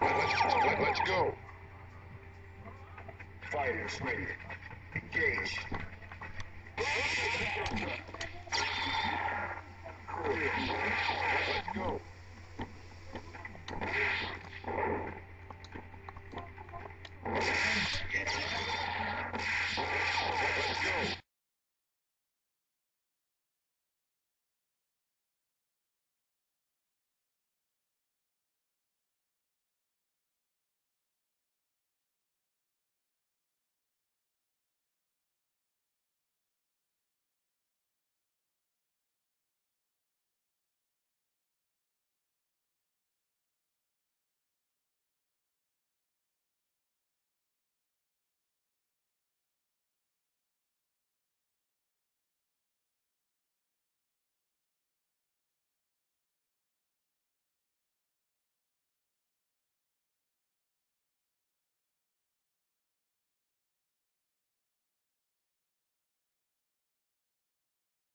Let's, go. Fighters ready. Engage. Let's go.